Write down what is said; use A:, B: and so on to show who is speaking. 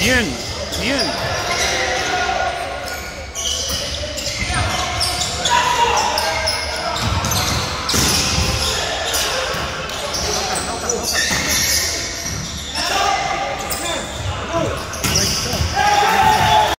A: Bien, bien.